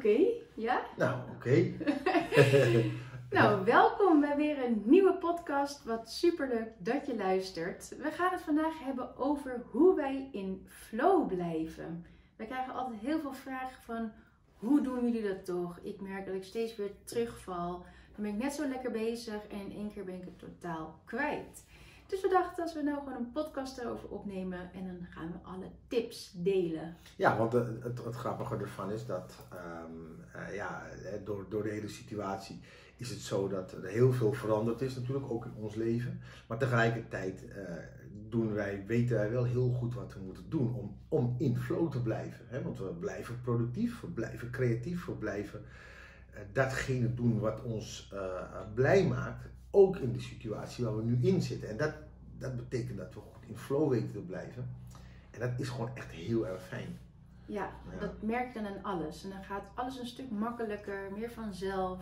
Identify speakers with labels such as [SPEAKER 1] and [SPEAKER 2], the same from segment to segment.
[SPEAKER 1] Oké, ja?
[SPEAKER 2] Nou, oké.
[SPEAKER 1] Nou, welkom bij weer een nieuwe podcast. Wat superleuk dat je luistert. We gaan het vandaag hebben over hoe wij in flow blijven. We krijgen altijd heel veel vragen van hoe doen jullie dat toch? Ik merk dat ik steeds weer terugval. Dan ben ik net zo lekker bezig en in één keer ben ik het totaal kwijt. Dus we dachten als we nou gewoon een podcast erover opnemen en dan gaan we alle tips delen.
[SPEAKER 2] Ja, want eh, het, het, grappige ervan is dat ehm, eh, ja, eh, door, door de hele situatie is het zo dat er heel veel veranderd is natuurlijk, ook in ons leven. Maar tegelijkertijd doen wij, weten wij wel heel goed wat we moeten doen om, om in flow te blijven. Hè? Want we blijven productief, we blijven creatief, we blijven datgene doen wat ons blij maakt ook in de situatie waar we nu in zitten. En dat, dat betekent dat we goed in flow weten te blijven. En dat is gewoon echt heel erg fijn.
[SPEAKER 1] Ja, dat merk je dan aan alles. En dan gaat alles een stuk makkelijker, meer vanzelf.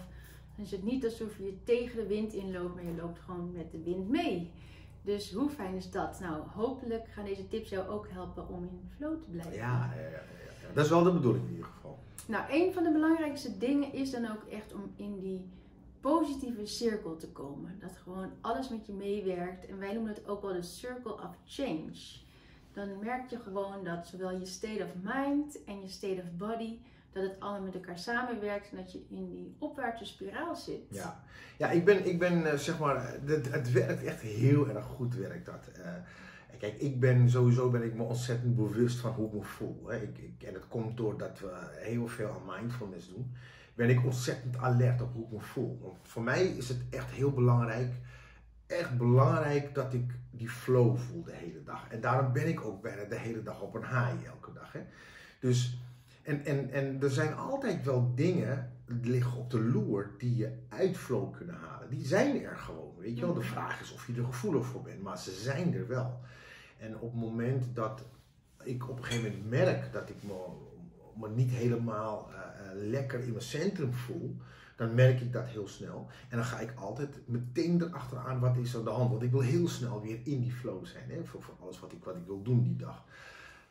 [SPEAKER 1] Dan is het niet alsof je tegen de wind inloopt, maar je loopt gewoon met de wind mee. Dus hoe fijn is dat? Nou, hopelijk gaan deze tips jou ook helpen om in flow te blijven.
[SPEAKER 2] Ja, ja, ja, ja, dat is wel de bedoeling in ieder geval.
[SPEAKER 1] Nou, een van de belangrijkste dingen is dan ook echt om in die positieve cirkel te komen. Dat gewoon alles met je meewerkt. En wij noemen het ook wel de circle of change. Dan merk je gewoon dat zowel je state of mind en je state of body, dat het allemaal met elkaar samenwerkt en dat je in die opwaartse spiraal zit.
[SPEAKER 2] Ja, ja ik ben, ik ben eh, zeg maar, het, het werkt echt heel erg goed, werkt dat. Uh, kijk, ik ben sowieso ben ik me ontzettend bewust van hoe ik me voel. Hè. Ik, ik, en dat komt doordat we heel veel aan mindfulness doen ben ik ontzettend alert op hoe ik me voel. Want voor mij is het echt heel belangrijk, echt belangrijk dat ik die flow voel de hele dag. En daarom ben ik ook bijna de hele dag op een haai elke dag. Hè. Dus, en, en, en er zijn altijd wel dingen liggen op de loer die je uit flow kunnen halen. Die zijn er gewoon, weet je wel. De vraag is of je er gevoelig voor bent, maar ze zijn er wel. En op het moment dat ik op een gegeven moment merk dat ik me, me niet helemaal... Uh, eh, lekker in mijn centrum voel, dan merk ik dat heel snel. En dan ga ik altijd meteen erachteraan wat is aan de hand. Want ik wil heel snel weer in die flow zijn. Hè, voor, voor alles wat ik, wat ik wil doen die dag.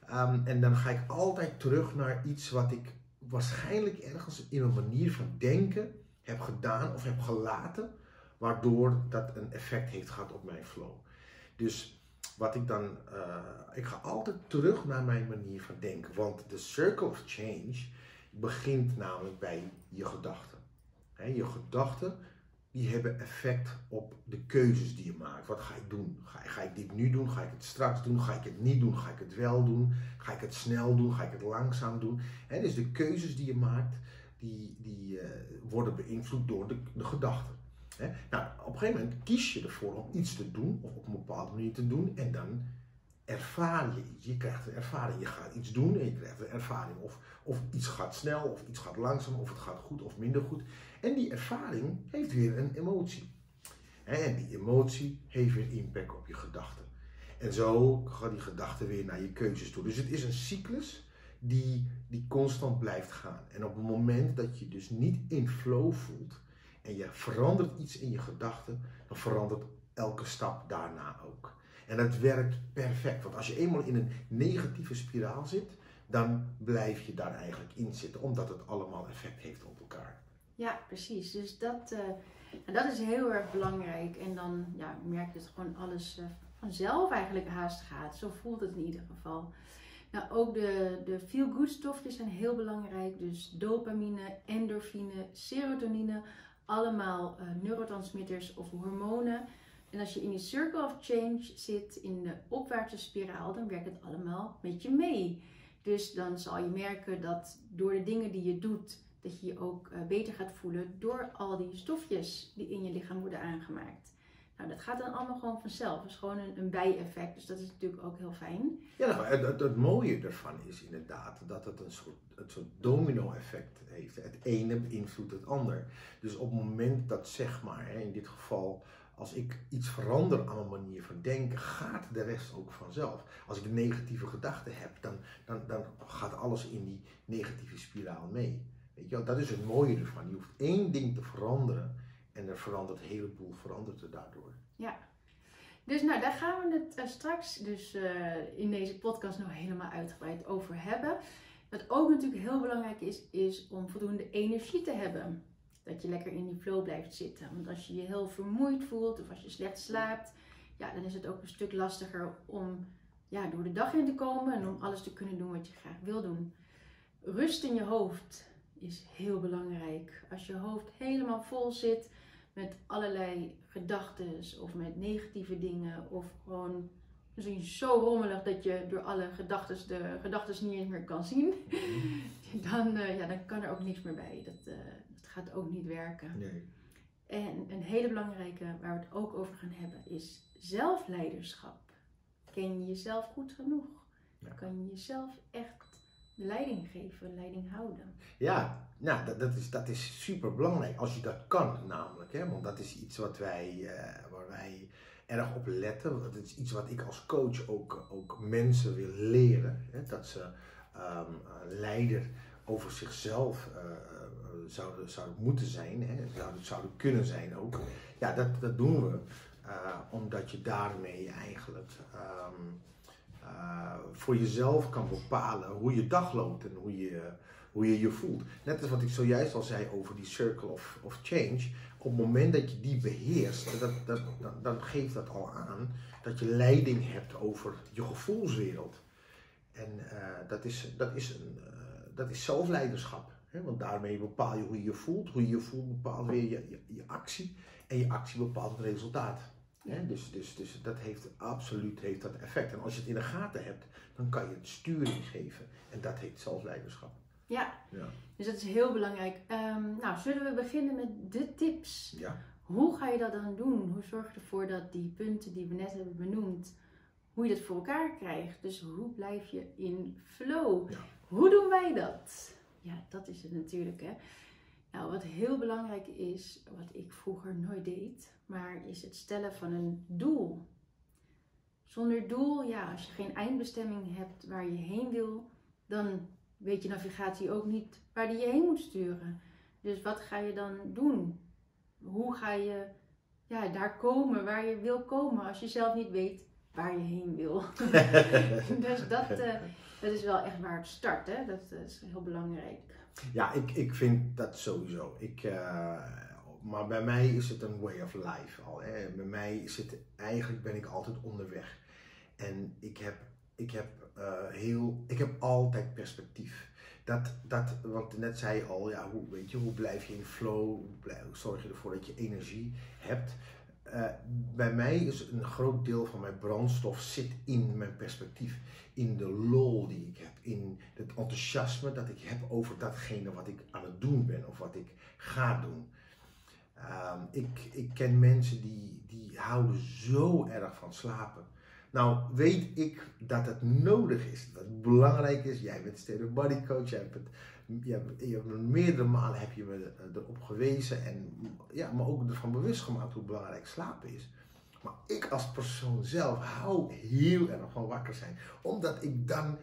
[SPEAKER 2] Ehm, en dan ga ik altijd terug naar iets wat ik waarschijnlijk ergens in een manier van denken heb gedaan of heb gelaten. Waardoor dat een effect heeft gehad op mijn flow. Dus wat ik dan, uh, ik ga altijd terug naar mijn manier van denken. Want de circle of change begint namelijk bij je gedachten. je gedachten die hebben effect op de keuzes die je maakt. Wat ga ik doen? Ga, ga, ik dit nu doen? Ga ik het straks doen? Ga ik het niet doen? Ga ik het wel doen? Ga ik het snel doen? Ga ik het langzaam doen? He, dus de keuzes die je maakt, die, die uh, worden beïnvloed door de, de gedachten. Nou, op een gegeven moment kies je ervoor om iets te doen, of op een bepaalde manier te doen, en dan ervaar je. Je krijgt een ervaring. Je gaat iets doen en je krijgt een ervaring. Of, of iets gaat snel, of iets gaat langzaam, of het gaat goed of minder goed. En die ervaring heeft weer een emotie. En die emotie heeft weer impact op je gedachten. En zo gaat die gedachte weer naar je keuzes toe. Dus het is een cyclus die, die constant blijft gaan. En op het moment dat je dus niet in flow voelt en je verandert iets in je gedachten, dan verandert elke stap daarna ook. En dat werkt perfect. Want als je eenmaal in een negatieve spiraal zit, dan blijf je daar eigenlijk in zitten, omdat het allemaal effect heeft op elkaar.
[SPEAKER 1] Ja, precies. Dus dat, uh, dat is heel erg belangrijk. En dan ja, merk je dat gewoon alles uh, vanzelf eigenlijk haast gaat. Zo voelt het in ieder geval. Nou, ook de, de feel-good stofjes zijn heel belangrijk. Dus dopamine, endorfine, serotonine. Allemaal uh, neurotransmitters of hormonen en als je in die circle of change zit, in de opwaartse spiraal, dan werkt het allemaal met je mee. Dus dan zal je merken dat door de dingen die je doet, dat je je ook eh, beter gaat voelen door al die stofjes die in je lichaam worden aangemaakt. Nou, dat gaat dan allemaal gewoon vanzelf. Dat is gewoon een, bijeffect. Dus dat is natuurlijk ook heel fijn.
[SPEAKER 2] Ja, nou, het, het, mooie ervan is inderdaad dat het een soort, soort domino-effect heeft. Het ene beïnvloedt het ander. Dus op het moment dat, zeg maar, in dit geval als ik iets verander aan mijn manier van denken, gaat de rest ook vanzelf. Als ik negatieve gedachte heb, dan, dan, dan gaat alles in die negatieve spiraal mee. Weet je wel? Dat is het mooie ervan. Je hoeft één ding te veranderen en er verandert een heleboel verandert er daardoor.
[SPEAKER 1] Ja. Dus nou, daar gaan we het uh, straks dus uh, in deze podcast nog helemaal uitgebreid over hebben. Wat ook natuurlijk heel belangrijk is, is om voldoende energie te hebben. Dat je lekker in die flow blijft zitten. Want als je je heel vermoeid voelt of als je slecht slaapt, ja, dan is het ook een stuk lastiger om ja, door de dag in te komen en om alles te kunnen doen wat je graag wil doen. Rust in je hoofd is heel belangrijk. Als je hoofd helemaal vol zit met allerlei gedachten of met negatieve dingen of gewoon misschien zo rommelig dat je door alle gedachten de gedachten niet eens meer kan zien, dan, uh, ja, dan kan er ook niks meer bij. Dat, uh, dat gaat ook niet werken.
[SPEAKER 2] Nee.
[SPEAKER 1] En een hele belangrijke waar we het ook over gaan hebben is zelfleiderschap. Ken je jezelf goed genoeg?
[SPEAKER 2] Ja.
[SPEAKER 1] Kan je jezelf echt leiding geven, leiding houden?
[SPEAKER 2] Ja, nou, dat, dat, is, dat is super belangrijk als je dat kan, namelijk. Hè? Want dat is iets wat wij, uh, waar wij erg op letten. Dat is iets wat ik als coach ook, ook mensen wil leren. Hè? Dat ze um, leider over zichzelf uh, zouden, zouden moeten zijn, hè? Zouden, zouden kunnen zijn ook. Ja, dat, dat doen we. Omdat je daarmee eigenlijk um, uh, voor jezelf kan bepalen hoe je dag loopt en hoe je, hoe je je voelt. Net als wat ik zojuist al zei over die circle of, of change. Op het moment dat je die beheerst, dat, dat, dan geeft dat al aan dat je leiding hebt over je gevoelswereld. En uh, dat, is, dat, is een, dat is zelfleiderschap. Hè? Want daarmee bepaal je hoe je je voelt. Hoe je je voelt bepaalt weer je, je actie. En je actie bepaalt het resultaat. Dus, dus, dus dat heeft absoluut heeft dat effect. En als je het in de gaten hebt, dan kan je het sturing geven. En dat heet zelfleiderschap.
[SPEAKER 1] Ja,
[SPEAKER 2] Ja.
[SPEAKER 1] dus dat is heel belangrijk. Ehm, nou, zullen we beginnen met de tips?
[SPEAKER 2] Ja.
[SPEAKER 1] Hoe ga je dat dan doen? Hoe zorg je ervoor dat die punten die we net hebben benoemd, hoe je dat voor elkaar krijgt? Dus hoe blijf je in flow?
[SPEAKER 2] Ja.
[SPEAKER 1] Hoe doen wij dat? Ja, dat is het natuurlijk. Hè? Nou, wat heel belangrijk is, wat ik vroeger nooit deed, maar is het stellen van een doel. Zonder doel, ja, als je geen eindbestemming hebt waar je heen wil, dan weet je navigatie ook niet waar die je heen moet sturen. Dus wat ga je dan doen? Hoe ga je ja, daar komen waar je wil komen als je zelf niet weet waar je heen wil? dus dat, uh, dat is wel echt waar het start, hè? Dat is heel belangrijk.
[SPEAKER 2] Ja, ik, ik vind dat sowieso. Ik, uh, maar bij mij is het een way of life al. Hè. Bij mij is het, eigenlijk ben ik altijd onderweg. En ik heb, ik heb, uh, heel, ik heb altijd perspectief. Dat, dat, want net zei al, ja, hoe, weet je, hoe blijf je in flow? Blijf, hoe zorg je ervoor dat je energie hebt? Uh, bij mij is een groot deel van mijn brandstof zit in mijn perspectief. In de lol die ik heb. In het enthousiasme dat ik heb over datgene wat ik aan het doen ben of wat ik ga doen. Um, ik, ik ken mensen die, die houden zo erg van slapen. Nou weet ik dat het nodig is, dat het belangrijk is. Jij bent state body coach, jij hebt je hebt, je meerdere malen heb je me erop gewezen en ja, me ook ervan bewust gemaakt hoe belangrijk slapen is. Maar ik als persoon zelf hou heel erg van wakker zijn, omdat ik dan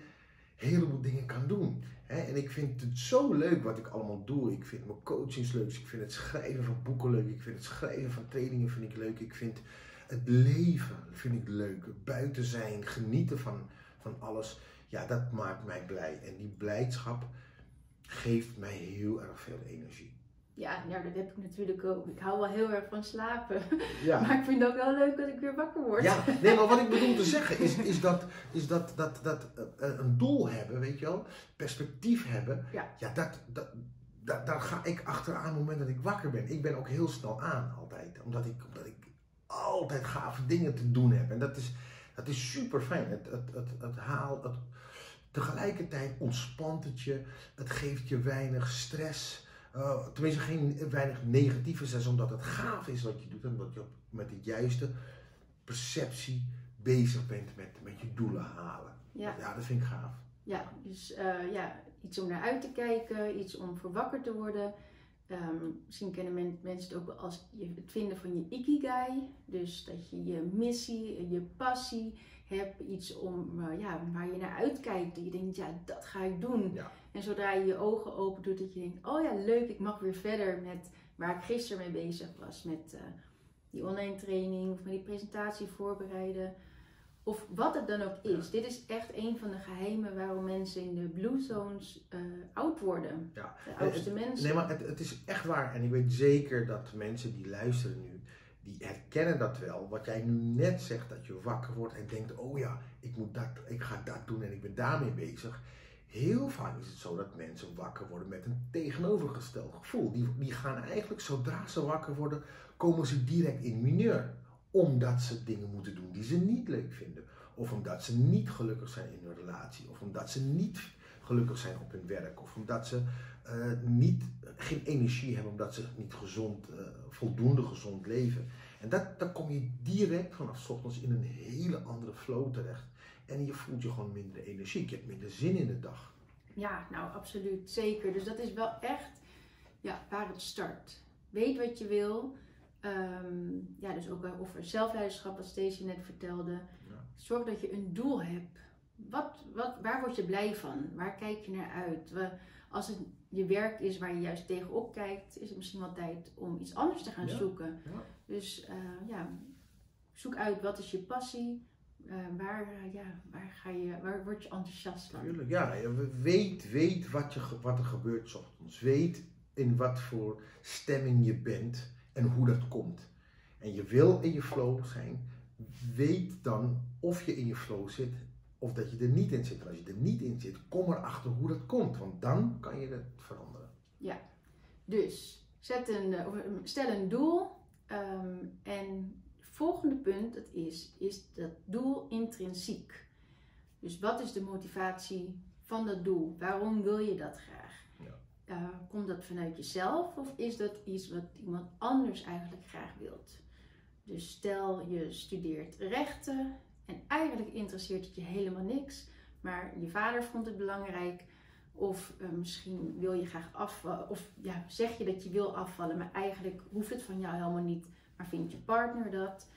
[SPEAKER 2] heleboel dingen kan doen. En ik vind het zo leuk wat ik allemaal doe. Ik vind mijn coachings leuk. Ik vind het schrijven van boeken leuk. Ik vind het schrijven van trainingen vind ik leuk. Ik vind het leven vind ik leuk. Buiten zijn, genieten van, van alles. Ja, dat maakt mij blij. En die blijdschap geeft mij heel erg veel energie.
[SPEAKER 1] Ja, nou, dat heb ik natuurlijk ook. Ik hou wel heel erg van slapen.
[SPEAKER 2] Ja.
[SPEAKER 1] Maar ik vind het ook wel leuk dat ik weer wakker word.
[SPEAKER 2] Ja, nee, maar wat ik bedoel te zeggen is, is dat, is dat, dat, dat uh, een doel hebben, weet je wel, perspectief hebben,
[SPEAKER 1] Ja.
[SPEAKER 2] ja dat, dat, dat, daar ga ik achteraan op het moment dat ik wakker ben. Ik ben ook heel snel aan altijd, omdat ik, omdat ik altijd gave dingen te doen heb. En dat is, dat is super fijn. Het, het, het, het haalt, het, tegelijkertijd ontspant het je, het geeft je weinig stress. Uh, tenminste, geen weinig negatieve stress, omdat het gaaf is wat je doet. En omdat je met de juiste perceptie bezig bent met, met je doelen halen.
[SPEAKER 1] Ja.
[SPEAKER 2] ja dat vind ik gaaf.
[SPEAKER 1] Ja, dus uh, ja, iets om naar uit te kijken, iets om voor wakker te worden. Um, misschien kennen men, mensen het ook wel als je, het vinden van je ikigai. Dus dat je je missie, je passie hebt, iets om, uh, ja, waar je naar uitkijkt. Dat je denkt, ja, dat ga ik doen.
[SPEAKER 2] Ja.
[SPEAKER 1] En zodra je je ogen open doet, dat je denkt, oh ja, leuk, ik mag weer verder met waar ik gisteren mee bezig was. Met uh, die online training of met die presentatie voorbereiden. Of wat het dan ook is. Dit is echt een van de geheimen waarom mensen in de blue zones uh, oud worden.
[SPEAKER 2] Ja.
[SPEAKER 1] De oudste mensen.
[SPEAKER 2] Nee, maar het, het is echt waar. En ik weet zeker dat mensen die luisteren nu, die herkennen dat wel. Wat jij nu net zegt, dat je wakker wordt en denkt, oh ja, ik, moet dat, ik ga dat doen en ik ben daarmee bezig. Heel vaak is het zo dat mensen wakker worden met een tegenovergesteld gevoel. Die, die gaan eigenlijk, zodra ze wakker worden, komen ze direct in mineur. Omdat ze dingen moeten doen die ze niet leuk vinden. Of omdat ze niet gelukkig zijn in hun relatie. Of omdat ze niet gelukkig zijn op hun werk. Of omdat ze uh, niet, geen energie hebben, omdat ze niet gezond, uh, voldoende gezond leven. En dat, dan kom je direct vanaf ochtends in een hele andere flow terecht. En je voelt je gewoon minder energiek. Je hebt minder zin in de dag.
[SPEAKER 1] Ja, nou absoluut. Zeker. Dus dat is wel echt ja, waar het start. Weet wat je wil. Um, ja, dus ook over zelfleiderschap, wat Stacey net vertelde. Ja. Zorg dat je een doel hebt. Wat, wat, waar word je blij van? Waar kijk je naar uit? Als het je werk is waar je juist tegenop kijkt, is het misschien wel tijd om iets anders te gaan zoeken. Ja. Dus uh, ja, zoek uit wat is je passie. Uh, waar, ja, waar, ga je, waar word je enthousiast van?
[SPEAKER 2] Tuurlijk, ja. Weet, weet wat, je, wat er gebeurt s ochtends. Weet in wat voor stemming je bent en hoe dat komt. En je wil in je flow zijn. Weet dan of je in je flow zit of dat je er niet in zit. En als je er niet in zit, kom erachter hoe dat komt. Want dan kan je het veranderen.
[SPEAKER 1] Ja, dus zet een, stel een doel. Um, en volgende punt dat is, is dat doel intrinsiek. Dus wat is de motivatie van dat doel? Waarom wil je dat graag? Uh, komt dat vanuit jezelf of is dat iets wat iemand anders eigenlijk graag wilt? Dus stel je studeert rechten en eigenlijk interesseert het je helemaal niks, maar je vader vond het belangrijk. Of uh, misschien wil je graag afvallen, of ja, zeg je dat je wil afvallen, maar eigenlijk hoeft het van jou helemaal niet, maar vindt je partner dat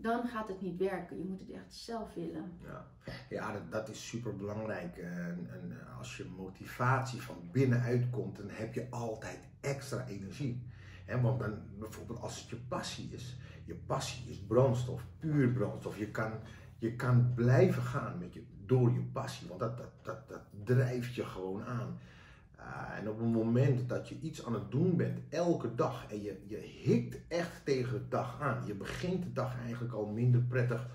[SPEAKER 1] dan gaat het niet werken. Je moet het echt zelf willen.
[SPEAKER 2] Ja, ja dat, dat is super belangrijk. En, en, als je motivatie van binnenuit komt, dan heb je altijd extra energie. He, want dan bijvoorbeeld als het je passie is, je passie is brandstof, puur brandstof. Je kan, je kan blijven gaan met je, door je passie, want dat, dat, dat, dat drijft je gewoon aan. Uh, en op het moment dat je iets aan het doen bent, elke dag, en je, je hikt echt tegen de dag aan, je begint de dag eigenlijk al minder prettig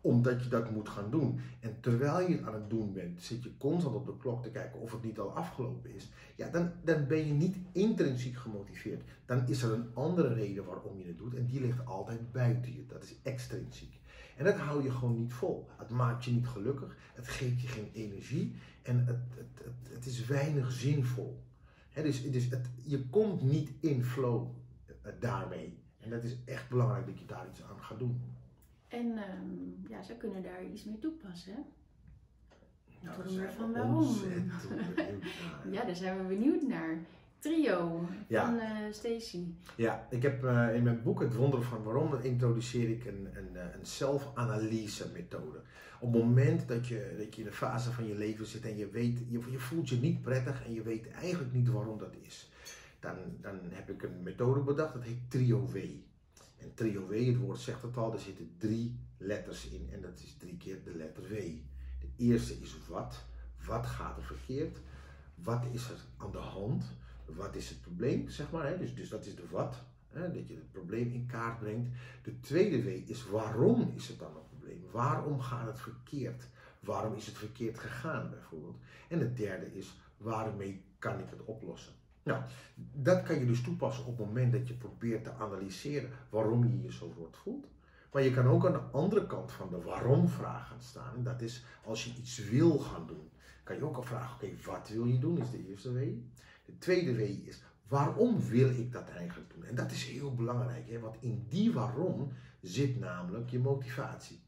[SPEAKER 2] omdat je dat moet gaan doen. En terwijl je het aan het doen bent, zit je constant op de klok te kijken of het niet al afgelopen is. Ja, dan, dan ben je niet intrinsiek gemotiveerd. Dan is er een andere reden waarom je het doet en die ligt altijd buiten je. Dat is extrinsiek. En dat hou je gewoon niet vol. Het maakt je niet gelukkig, het geeft je geen energie en het, het, het, het is weinig zinvol. He, dus, dus het, je komt niet in flow uh, daarmee. En dat is echt belangrijk dat je daar iets aan gaat doen.
[SPEAKER 1] En um, ja, ze kunnen daar iets mee toepassen. Hè? Nou, van waarom. ja, daar zijn we benieuwd naar. Trio ja. van uh, Stacy.
[SPEAKER 2] Ja, ik heb uh, in mijn boek Het Wonder van Waarom introduceer ik een, een, een zelfanalyse methode. Op het moment dat je, dat je in een fase van je leven zit en je weet, je, je voelt je niet prettig en je weet eigenlijk niet waarom dat is. Dan, dan heb ik een methode bedacht, dat heet Trio W. En Trio W, het woord zegt het al, er zitten drie letters in en dat is drie keer de letter W. De eerste is wat. Wat gaat er verkeerd? Wat is er aan de hand? Wat is het probleem, zeg maar. Hè? Dus, dus dat is de wat. Hè? Dat je het probleem in kaart brengt. De tweede W is waarom is het dan een probleem? Waarom gaat het verkeerd? Waarom is het verkeerd gegaan, bijvoorbeeld? En de derde is waarmee kan ik het oplossen? Nou, dat kan je dus toepassen op het moment dat je probeert te analyseren waarom je je zo rot voelt. Maar je kan ook aan de andere kant van de waarom-vraag gaan staan. Dat is als je iets wil gaan doen. Kan je ook al vragen, oké, wat wil je doen, is de eerste W. De tweede W is, waarom wil ik dat eigenlijk doen? En dat is heel belangrijk, hè? want in die waarom zit namelijk je motivatie.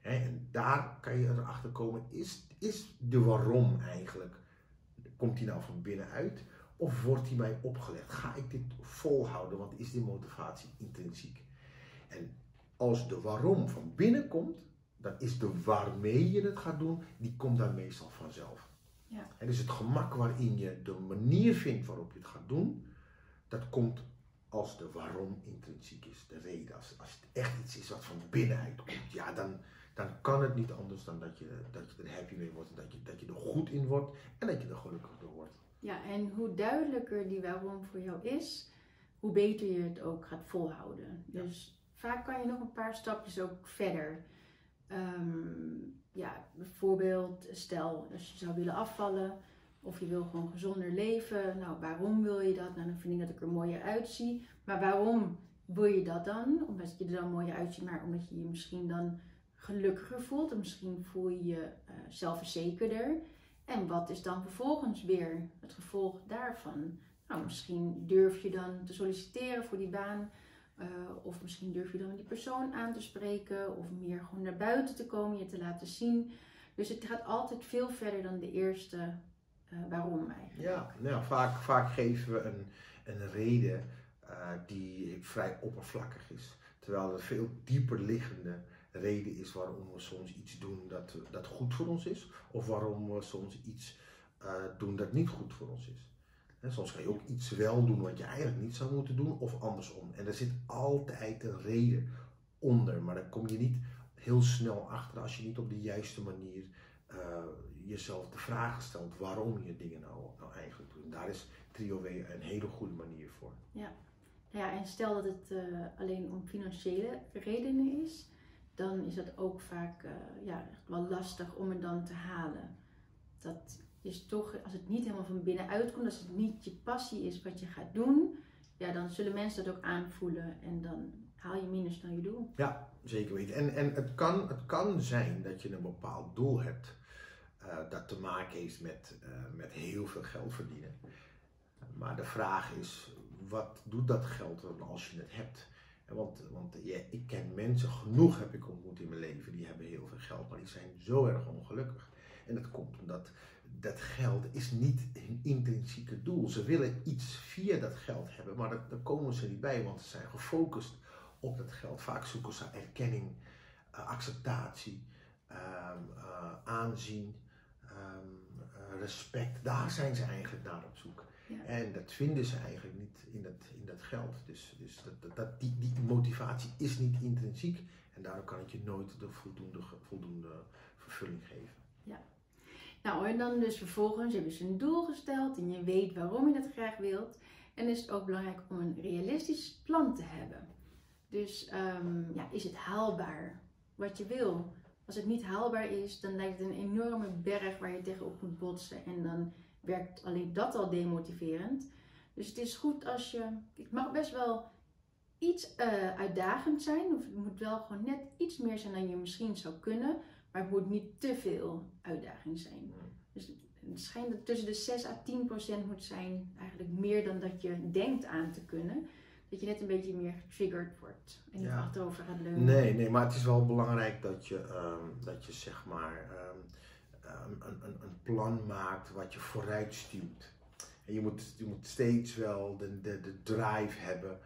[SPEAKER 2] En daar kan je erachter komen, is, is de waarom eigenlijk, komt die nou van binnenuit? Of wordt die mij opgelegd? Ga ik dit volhouden? Want is die motivatie intrinsiek? En als de waarom van binnen komt, dan is de waarmee je het gaat doen, die komt dan meestal vanzelf. Ja. En dus het gemak waarin je de manier vindt waarop je het gaat doen, dat komt als de waarom intrinsiek is, de reden. Als, als het echt iets is wat van binnenuit komt, ja, dan, dan kan het niet anders dan dat je, dat je er happy mee wordt. Dat je, dat je er goed in wordt en dat je er gelukkig door wordt.
[SPEAKER 1] Ja, en hoe duidelijker die waarom voor jou is, hoe beter je het ook gaat volhouden. Dus vaak kan je nog een paar stapjes ook verder. Ehm, ja, bijvoorbeeld, stel als je zou willen afvallen of je wil gewoon gezonder leven. Nou, waarom wil je dat? Nou, dan vind ik dat ik er mooier uitzie. Maar waarom wil je dat dan? Omdat je er dan mooier uitziet, maar omdat je je misschien dan gelukkiger voelt. En misschien voel je je uh, zelfverzekerder. En wat is dan vervolgens weer het gevolg daarvan? Nou, misschien durf je dan te solliciteren voor die baan. Uh, of misschien durf je dan die persoon aan te spreken. Of meer gewoon naar buiten te komen, je te laten zien. Dus het gaat altijd veel verder dan de eerste uh, waarom eigenlijk.
[SPEAKER 2] Ja, nou, vaak, vaak geven we een, een reden uh, die vrij oppervlakkig is. Terwijl er veel dieper liggende reden is waarom we soms iets doen dat, dat goed voor ons is. Of waarom we soms iets doen dat niet goed voor ons is. En soms kan je ook iets wel doen wat je eigenlijk niet zou moeten doen, of andersom. En er zit altijd een reden onder, maar daar kom je niet heel snel achter als je niet op de juiste manier uh, jezelf de vraag stelt waarom je dingen nou, nou eigenlijk doet. En daar is Trio W een hele goede manier voor.
[SPEAKER 1] Ja, ja en stel dat het uh, alleen om financiële redenen is, dan is dat ook vaak uh, ja, wel lastig om het dan te halen. Dat is toch, als het niet helemaal van binnenuit komt, als het niet je passie is wat je gaat doen, ja, dan zullen mensen dat ook aanvoelen en dan haal je minder snel je doel.
[SPEAKER 2] Ja, zeker weten. En, en het, kan, het kan zijn dat je een bepaald doel hebt uh, dat te maken heeft met, uh, met heel veel geld verdienen. Maar de vraag is, wat doet dat geld dan als je het hebt? Want, want ja, ik ken mensen, genoeg heb ik ontmoet in mijn leven, die hebben heel veel geld, maar die zijn zo erg ongelukkig. En dat komt omdat dat geld is niet hun intrinsieke doel. Ze willen iets via dat geld hebben, maar daar, daar komen ze niet bij, want ze zijn gefocust op dat geld. Vaak zoeken ze erkenning, uh, acceptatie, uh, uh, aanzien, respect. Daar zijn ze eigenlijk naar op zoek. Ja. En dat vinden ze eigenlijk niet in dat, in dat geld. Dus, dus dat, dat, die, die motivatie is niet intrinsiek. En daardoor kan het je nooit de voldoende, voldoende vervulling geven.
[SPEAKER 1] Ja. Nou, en dan dus vervolgens heb je dus een doel gesteld en je weet waarom je dat graag wilt. En is het ook belangrijk om een realistisch plan te hebben. Dus um, ja, is het haalbaar wat je wil? Als het niet haalbaar is, dan lijkt het een enorme berg waar je tegenop moet botsen. En dan werkt alleen dat al demotiverend. Dus het is goed als je. Het mag best wel iets uh, uitdagend zijn. Of het moet wel gewoon net iets meer zijn dan je misschien zou kunnen. Maar het moet niet te veel uitdaging zijn. Dus het schijnt dat tussen de 6 à 10 procent moet zijn. Eigenlijk meer dan dat je denkt aan te kunnen. Dat je net een beetje meer getriggerd wordt. En niet ja. achterover gaat leunen.
[SPEAKER 2] Nee, nee, maar het is wel belangrijk dat je, um, dat je zeg maar. Um, een, een, een, plan maakt wat je vooruit stuurt. En je moet, je moet steeds wel de, de, de drive hebben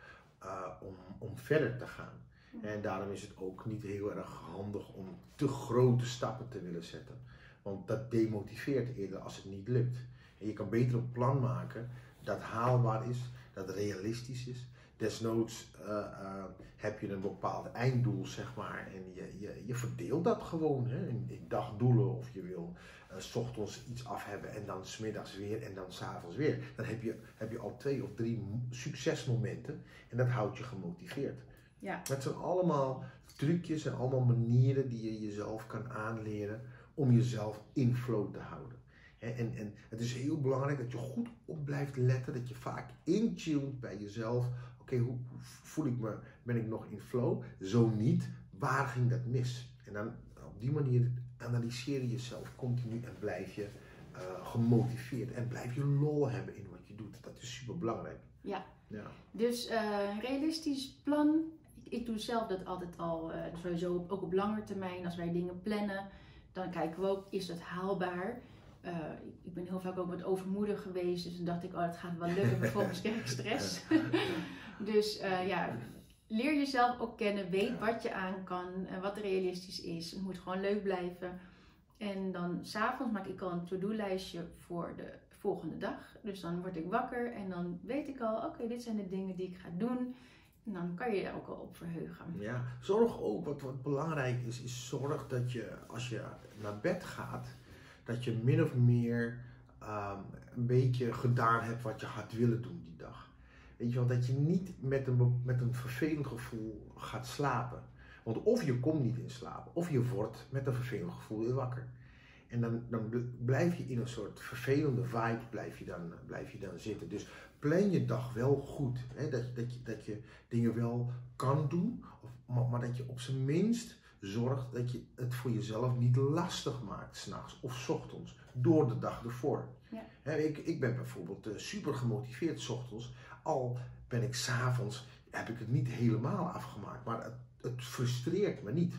[SPEAKER 2] uh, om, om verder te gaan. En daarom is het ook niet heel erg handig om te grote stappen te willen zetten. Want dat demotiveert eerder als het niet lukt. En je kan beter een plan maken dat haalbaar is, dat realistisch is. Desnoods uh, uh, heb je een bepaald einddoel, zeg maar, en je, je, je verdeelt dat gewoon hè, in, dagdoelen. Of je wil uh, s ochtends iets af hebben en dan smiddags weer en dan s'avonds weer. Dan heb je, heb je al twee of drie succesmomenten en dat houdt je gemotiveerd.
[SPEAKER 1] Ja.
[SPEAKER 2] Het zijn allemaal trucjes en allemaal manieren die je jezelf kan aanleren om jezelf in flow te houden. En, en het is heel belangrijk dat je goed op blijft letten, dat je vaak intuned bij jezelf. Oké, hoe, hoe voel ik me? Ben ik nog in flow? Zo niet, waar ging dat mis? En dan op die manier analyseer je jezelf continu en blijf je uh, gemotiveerd en blijf je lol hebben in wat je doet. Dat is super belangrijk.
[SPEAKER 1] Ja.
[SPEAKER 2] ja.
[SPEAKER 1] Dus uh, realistisch plan. Ik, doe zelf dat altijd al, uh, sowieso ook op lange termijn. Als wij dingen plannen, dan kijken we ook, is dat haalbaar? Uh, ik ben heel vaak ook wat overmoedig geweest, dus dan dacht ik, oh, dat gaat wel lukken. Vervolgens kreeg ik stress. dus uh, ja, leer jezelf ook kennen, weet wat je aan kan, en wat realistisch is. Het moet gewoon leuk blijven. En dan s'avonds maak ik al een to-do-lijstje voor de volgende dag. Dus dan word ik wakker en dan weet ik al, oké, okay, dit zijn de dingen die ik ga doen. Dan kan je je ook al op verheugen.
[SPEAKER 2] Ja, zorg ook, wat, wat belangrijk is, is zorg dat je als je naar bed gaat, dat je min of meer ehm, een beetje gedaan hebt wat je had willen doen die dag. Weet je wel, dat je niet met een, met een vervelend gevoel gaat slapen. Want of je komt niet in slaap, of je wordt met een vervelend gevoel weer wakker. En dan, dan blijf je in een soort vervelende vibe blijf je dan, blijf je dan zitten. Dus plan je dag wel goed. Hè? Dat, dat, je, dat je dingen wel kan doen, of, maar, maar dat je op zijn minst zorgt dat je het voor jezelf niet lastig maakt, s'nachts of s ochtends, door de dag ervoor.
[SPEAKER 1] Ja.
[SPEAKER 2] ik, ik ben bijvoorbeeld uh, super gemotiveerd s ochtends, al ben ik s'avonds, heb ik het niet helemaal afgemaakt, maar het, het frustreert me niet.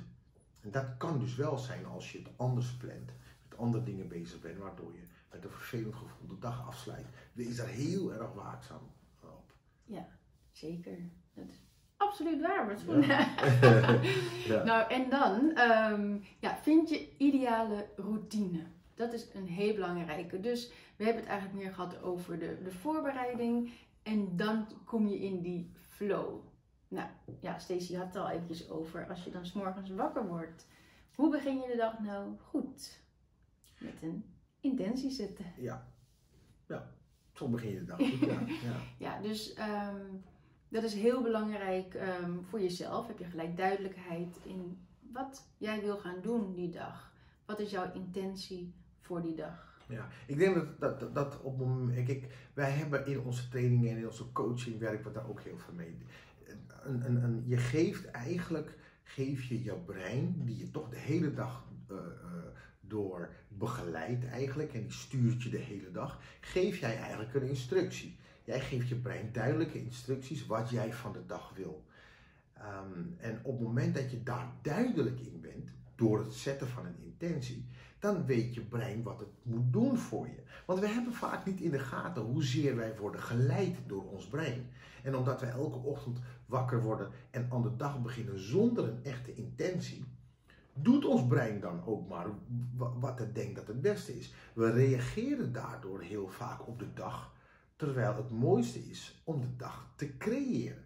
[SPEAKER 2] En dat kan dus wel zijn als je het anders plant, met andere dingen bezig bent, waardoor je met een vervelend gevoel de dag afsluit. Wees daar heel erg waakzaam op.
[SPEAKER 1] Ja, zeker. Dat is absoluut waar. Ja. ja. Nou, en dan um, ja, vind je ideale routine. Dat is een heel belangrijke. Dus we hebben het eigenlijk meer gehad over de, de voorbereiding. En dan kom je in die flow. Nou, ja, Stacey had het al eventjes over. Als je dan s'morgens wakker wordt. Hoe begin je de dag nou goed? Met een intentie zetten.
[SPEAKER 2] Ja, ja. Zo begin je de dag. Ja,
[SPEAKER 1] ja. ja dus um, dat is heel belangrijk um, voor jezelf. Heb je gelijk duidelijkheid in wat jij wil gaan doen die dag. Wat is jouw intentie voor die dag?
[SPEAKER 2] Ja, ik denk dat, dat, dat op het moment, kijk, wij hebben in onze trainingen en in onze coaching werken we daar ook heel veel mee. Een, een, een, je geeft eigenlijk, geef je jouw brein, die je toch de hele dag uh, uh, door begeleidt eigenlijk, en die stuurt je de hele dag, geef jij eigenlijk een instructie. Jij geeft je brein duidelijke instructies wat jij van de dag wil. Um, en op het moment dat je daar duidelijk in bent, door het zetten van een intentie, dan weet je brein wat het moet doen voor je. Want we hebben vaak niet in de gaten hoezeer wij worden geleid door ons brein. En omdat wij elke ochtend wakker worden en aan de dag beginnen zonder een echte intentie, doet ons brein dan ook maar wat het denkt dat het beste is. We reageren daardoor heel vaak op de dag, terwijl het mooiste is om de dag te creëren.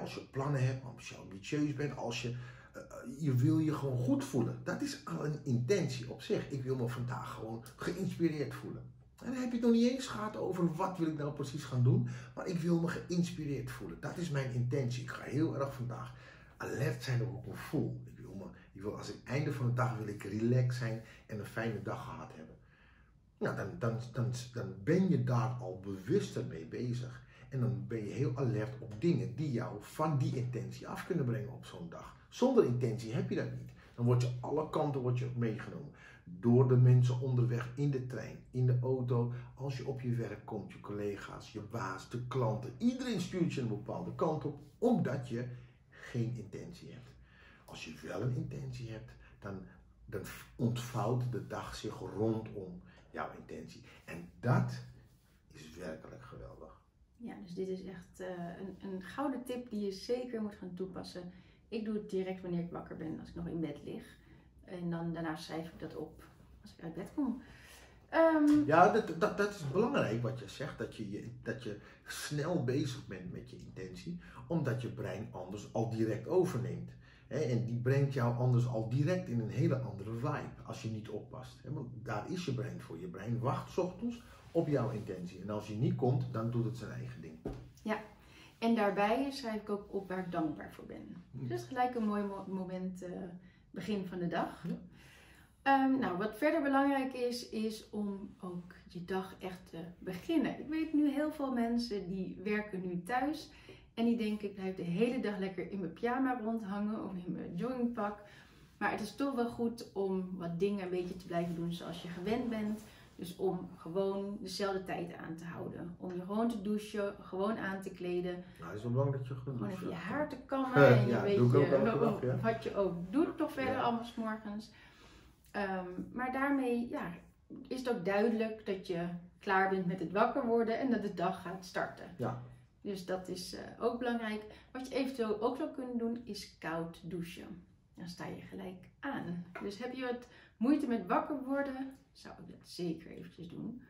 [SPEAKER 2] als je plannen hebt, als je ambitieus bent, als je eh, je wil je gewoon goed voelen. Dat is al een intentie op zich. Ik wil me vandaag gewoon geïnspireerd voelen. En dan heb je het nog niet eens gehad over wat wil ik nou precies gaan doen. Maar ik wil me geïnspireerd voelen. Dat is mijn intentie. Ik ga heel erg vandaag alert zijn op gevoel. Ik me, ik wil als ik einde van de dag wil ik relaxed zijn en een fijne dag gehad hebben. Nou, dan, dan, dan, dan ben je daar al bewuster mee bezig. En dan ben je heel alert op dingen die jou van die intentie af kunnen brengen op zo'n dag. Zonder intentie heb je dat niet. Dan word je alle kanten word je meegenomen. Door de mensen onderweg, in de trein, in de auto, als je op je werk komt, je collega's, je baas, de klanten. Iedereen stuurt je een bepaalde kant op, omdat je geen intentie hebt. Als je wel een intentie hebt, dan, dan ontvouwt de dag zich rondom jouw intentie. En dat is werkelijk geweldig.
[SPEAKER 1] Ja, dus dit is echt uh, een, een gouden tip die je zeker moet gaan toepassen ik doe het direct wanneer ik wakker ben, als ik nog in bed lig. En dan daarna schrijf ik dat op als ik uit bed kom.
[SPEAKER 2] Um, ja, dat, dat, dat is belangrijk wat je zegt, dat je, dat je snel bezig bent met je intentie, omdat je brein anders al direct overneemt. En die brengt jou anders al direct in een hele andere vibe als je niet oppast. Want daar is je brein voor. Je brein wacht ochtends op jouw intentie. En als je niet komt, dan doet het zijn eigen ding.
[SPEAKER 1] Ja, en daarbij schrijf ik ook op waar ik dankbaar voor ben. Dus gelijk een mooi moment, uh, begin van de dag. Um, nou, wat verder belangrijk is, is om ook je dag echt te beginnen. Ik weet nu heel veel mensen die werken nu thuis en die denken ik blijf de hele dag lekker in mijn pyjama rondhangen of in mijn joggingpak. Maar het is toch wel goed om wat dingen een beetje te blijven doen zoals je gewend bent. Dus om gewoon dezelfde tijd aan te houden. Om je gewoon te douchen, gewoon aan te kleden.
[SPEAKER 2] Nou, het is wel belangrijk dat je gewoon
[SPEAKER 1] je haar te kammen. en je weet je, wat je ook doet toch verder ja. allemaal s morgens. Um, maar daarmee ja, is het ook duidelijk dat je klaar bent met het wakker worden en dat de dag gaat starten.
[SPEAKER 2] Ja.
[SPEAKER 1] Dus dat is uh, ook belangrijk. Wat je eventueel ook zou kunnen doen is koud douchen. Dan sta je gelijk aan. Dus heb je wat moeite met wakker worden, zou ik dat zeker eventjes doen.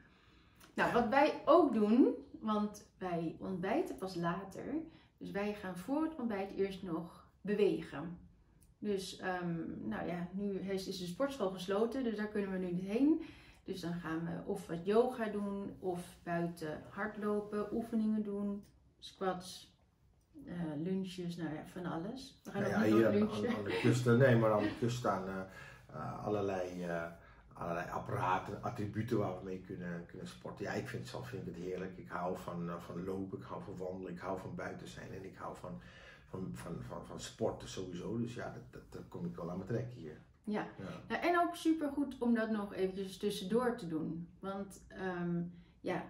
[SPEAKER 1] Nou, wat wij ook doen, want wij ontbijten pas later. Dus wij gaan voor het ontbijt eerst nog bewegen. Dus ehm, nou ja, nu is de sportschool gesloten, dus daar kunnen we nu niet heen. Dus dan gaan we of wat yoga doen, of buiten hardlopen, oefeningen doen, squats, uh, lunches, nou ja, van alles. We gaan
[SPEAKER 2] Nou
[SPEAKER 1] ook
[SPEAKER 2] ja,
[SPEAKER 1] niet
[SPEAKER 2] hier aan,
[SPEAKER 1] lunchen.
[SPEAKER 2] aan- aan de kust, eh, nee, maar aan de kust staan eh, allerlei, allerlei apparaten, attributen waar we mee kunnen, kunnen sporten. Ja, ik vind zelf vind ik het heerlijk. Ik hou van, van lopen, ik hou van wandelen, ik hou van buiten zijn en ik hou van, van, van, van, van sporten sowieso. Dus ja, dat, dat, dat kom ik wel aan mijn trek hier.
[SPEAKER 1] Ja.
[SPEAKER 2] Ja.
[SPEAKER 1] Nou, en ook super goed om dat nog eventjes tussendoor te doen. Want ehm, ja,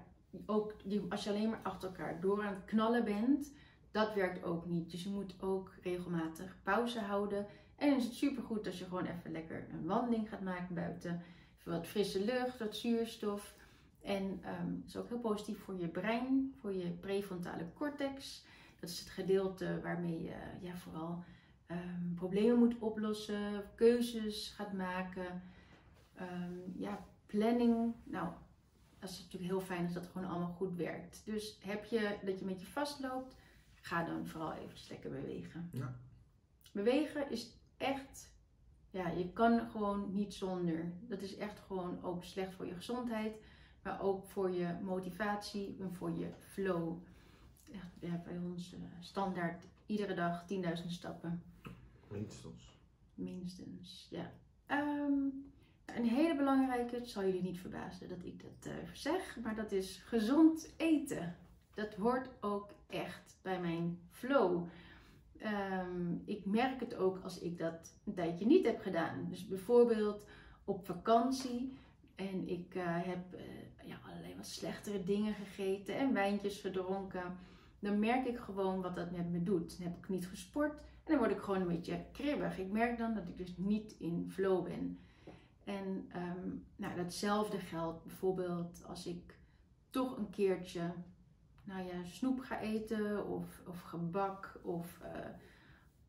[SPEAKER 1] ook als je alleen maar achter elkaar door aan het knallen bent, dat werkt ook niet. Dus je moet ook regelmatig pauze houden. En is het super goed als je gewoon even lekker een wandeling gaat maken buiten. Even wat frisse lucht, wat zuurstof. En het is ook heel positief voor je brein, voor je prefrontale cortex. Dat is het gedeelte waarmee je ja, vooral ehm, problemen moet oplossen, keuzes gaat maken. Ehm, ja, planning. Nou, dat is natuurlijk heel fijn als dat gewoon allemaal goed werkt. Dus heb je dat je met je vastloopt, ga dan vooral even lekker bewegen.
[SPEAKER 2] Ja.
[SPEAKER 1] Bewegen is echt, ja, je kan gewoon niet zonder. Dat is echt gewoon ook slecht voor je gezondheid, maar ook voor je motivatie en voor je flow. Ja, we hebben bij ons eh, standaard iedere dag 10.000 stappen.
[SPEAKER 2] Minstens.
[SPEAKER 1] Minstens, ja. Ehm, een hele belangrijke, het zal jullie niet verbazen dat ik dat eh, zeg, maar dat is gezond eten. Dat hoort ook echt bij mijn flow. Ehm, ik merk het ook als ik dat een tijdje niet heb gedaan. Dus bijvoorbeeld op vakantie en ik eh, heb eh, ja, allerlei wat slechtere dingen gegeten en wijntjes verdronken. Dan merk ik gewoon wat dat met me doet. Dan heb ik niet gesport en dan word ik gewoon een beetje kribbig. Ik merk dan dat ik dus niet in flow ben. En ehm, nou, datzelfde geldt bijvoorbeeld als ik toch een keertje nou ja, snoep ga eten of, of gebak of, eh,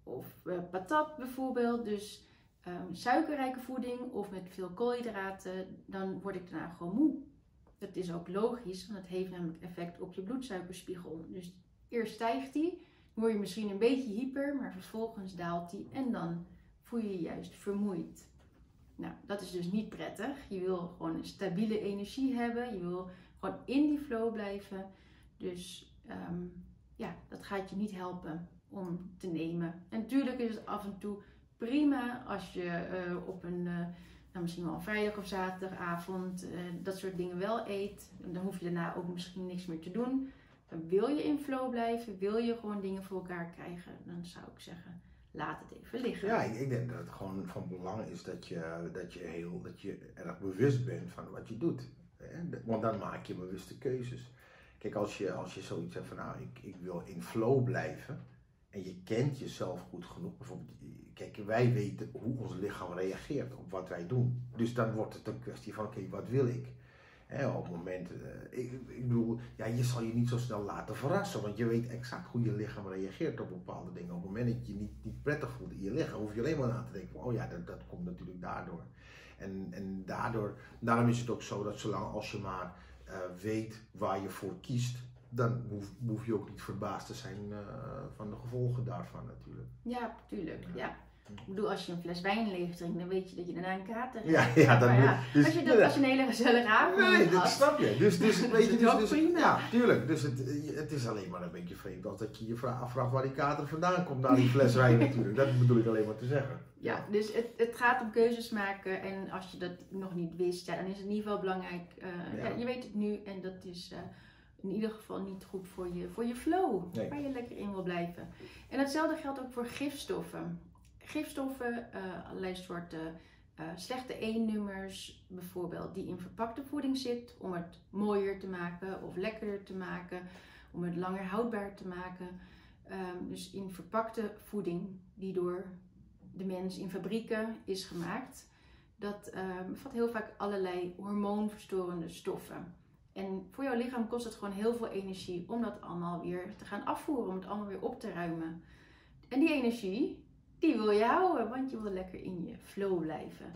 [SPEAKER 1] of eh, patat bijvoorbeeld. Dus ehm, suikerrijke voeding of met veel koolhydraten, dan word ik daarna gewoon moe. Dat is ook logisch, want het heeft namelijk effect op je bloedsuikerspiegel. Dus eerst stijgt die, word je misschien een beetje hyper, maar vervolgens daalt die en dan voel je je juist vermoeid. Nou, dat is dus niet prettig. Je wil gewoon een stabiele energie hebben. Je wil gewoon in die flow blijven. Dus ehm, ja, dat gaat je niet helpen om te nemen. En natuurlijk is het af en toe prima als je eh, op een, eh, nou, misschien wel vrijdag of zaterdagavond, eh, dat soort dingen wel eet. Dan hoef je daarna ook misschien niks meer te doen. Dan wil je in flow blijven, wil je gewoon dingen voor elkaar krijgen, dan zou ik zeggen, laat het even liggen.
[SPEAKER 2] Ja, ik, ik denk dat het gewoon van belang is dat je, dat je, heel, dat je erg bewust bent van wat je doet. Hè? Want dan maak je bewuste keuzes. Kijk, als je, als je zoiets hebt van nou, ik, ik wil in flow blijven en je kent jezelf goed genoeg. Bijvoorbeeld, kijk, wij weten hoe ons lichaam reageert op wat wij doen. Dus dan wordt het een kwestie van oké, wat wil ik? Op momenten, eh, ik, ik bedoel, ja, je zal je niet zo snel laten verrassen, want je weet exact hoe je lichaam reageert op bepaalde dingen. Op het moment dat je je niet, niet prettig voelt in je lichaam, hoef je alleen maar na te denken van, oh ja, dat, dat komt natuurlijk daardoor. En, en daardoor, daarom is het ook zo dat zolang als je maar eh, weet waar je voor kiest, dan hoef, hoef je ook niet verbaasd te zijn eh, van de gevolgen daarvan natuurlijk.
[SPEAKER 1] Ja, tuurlijk.
[SPEAKER 2] Ja.
[SPEAKER 1] Ja. Ik bedoel, als je een fles wijn leeg drinkt, dan weet je dat je daarna een kater
[SPEAKER 2] Ja,
[SPEAKER 1] hebt.
[SPEAKER 2] ja, dan
[SPEAKER 1] ja,
[SPEAKER 2] dus-
[SPEAKER 1] als, je dat, als je een hele gezellige avond
[SPEAKER 2] Nee,
[SPEAKER 1] hebt
[SPEAKER 2] dat
[SPEAKER 1] gehad,
[SPEAKER 2] snap je. Dus, dus weet je, dus, dus, ja, tuurlijk. Dus het, het is alleen maar een beetje vreemd als dat je je vra- afvraagt waar die kater vandaan komt na die fles wijn natuurlijk. Dat bedoel ik alleen maar te zeggen.
[SPEAKER 1] Ja, dus het, het gaat om keuzes maken. En als je dat nog niet wist, ja, dan is het in ieder geval belangrijk. eh,
[SPEAKER 2] Ja.
[SPEAKER 1] ja. je weet het nu en dat is eh, in ieder geval niet goed voor je, voor je flow.
[SPEAKER 2] Nee.
[SPEAKER 1] Waar je lekker in wil blijven. En hetzelfde geldt ook voor gifstoffen. Gifstoffen, eh, allerlei soorten eh, slechte E-nummers bijvoorbeeld, die in verpakte voeding zit om het mooier te maken of lekkerder te maken, om het langer houdbaar te maken. Ehm, dus in verpakte voeding die door de mens in fabrieken is gemaakt, dat ehm, bevat heel vaak allerlei hormoonverstorende stoffen. En voor jouw lichaam kost het gewoon heel veel energie om dat allemaal weer te gaan afvoeren, om het allemaal weer op te ruimen. En die energie, die wil je houden, want je wil lekker in je flow blijven.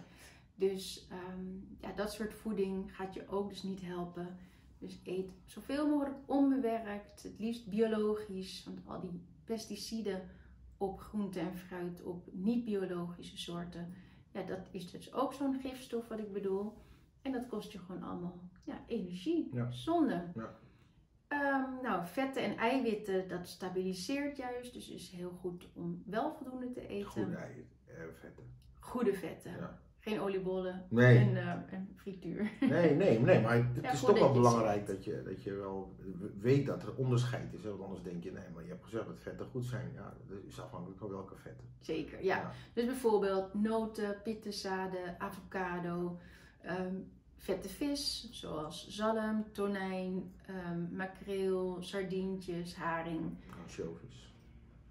[SPEAKER 1] Dus ehm, ja, dat soort voeding gaat je ook dus niet helpen. Dus eet zoveel mogelijk onbewerkt, het liefst biologisch, want al die pesticiden op groente en fruit, op niet-biologische soorten. Ja, dat is dus ook zo'n gifstof wat ik bedoel. En dat kost je gewoon allemaal ja, energie,
[SPEAKER 2] Ja.
[SPEAKER 1] zonde.
[SPEAKER 2] Ja.
[SPEAKER 1] Ehm, nou, vetten en eiwitten, dat stabiliseert juist. Dus is heel goed om wel voldoende te eten.
[SPEAKER 2] Goede ei, eh, vetten.
[SPEAKER 1] Goede vetten.
[SPEAKER 2] Ja.
[SPEAKER 1] Geen oliebollen
[SPEAKER 2] Nee.
[SPEAKER 1] en, eh, en frituur.
[SPEAKER 2] Nee, nee, nee, maar het
[SPEAKER 1] Ja,
[SPEAKER 2] is toch wel belangrijk dat je, dat je wel weet dat er onderscheid is. Want anders denk je, nee, maar je hebt gezegd dat vetten goed zijn. Ja, dat is afhankelijk van welke vetten.
[SPEAKER 1] Zeker, ja. Dus bijvoorbeeld noten, pittenzaden, avocado, ehm, vette vis, zoals zalm, tonijn, ehm, makreel, sardientjes, haring,
[SPEAKER 2] Ansjovis.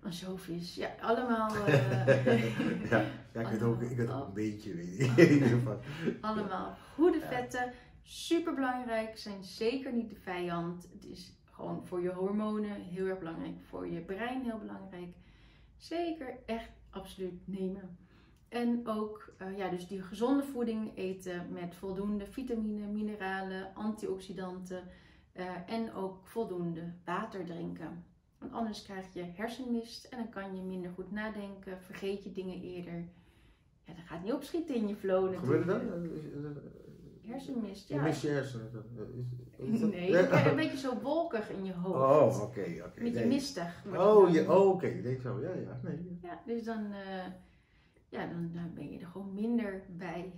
[SPEAKER 1] ansjovis. Ja, allemaal, eh,
[SPEAKER 2] ja, ja, ik weet ook, ik weet ook een beetje, weet ik. in ieder geval.
[SPEAKER 1] allemaal goede vetten. Super belangrijk, zijn zeker niet de vijand. Het is gewoon voor je hormonen heel erg belangrijk, voor je brein heel belangrijk. Zeker echt absoluut nemen. En ook eh, ja, dus die gezonde voeding eten met voldoende vitamine, mineralen, antioxidanten eh, en ook voldoende water drinken. Want anders krijg je hersenmist en dan kan je minder goed nadenken, vergeet je dingen eerder. Ja, dat gaat niet opschieten in je flow
[SPEAKER 2] Gebeurde dat?
[SPEAKER 1] natuurlijk. Hersenmist,
[SPEAKER 2] Je
[SPEAKER 1] ja.
[SPEAKER 2] mist je hersenen. Dat-
[SPEAKER 1] Nee, je krijgt een beetje zo wolkig in je hoofd.
[SPEAKER 2] Oh, oké, oké.
[SPEAKER 1] Een beetje
[SPEAKER 2] nee.
[SPEAKER 1] mistig.
[SPEAKER 2] Oh, je, oh oké, je denkt zo. Ja, ja, nee.
[SPEAKER 1] Ja, dus dan, eh, ja, dan, dan ben je er gewoon minder bij.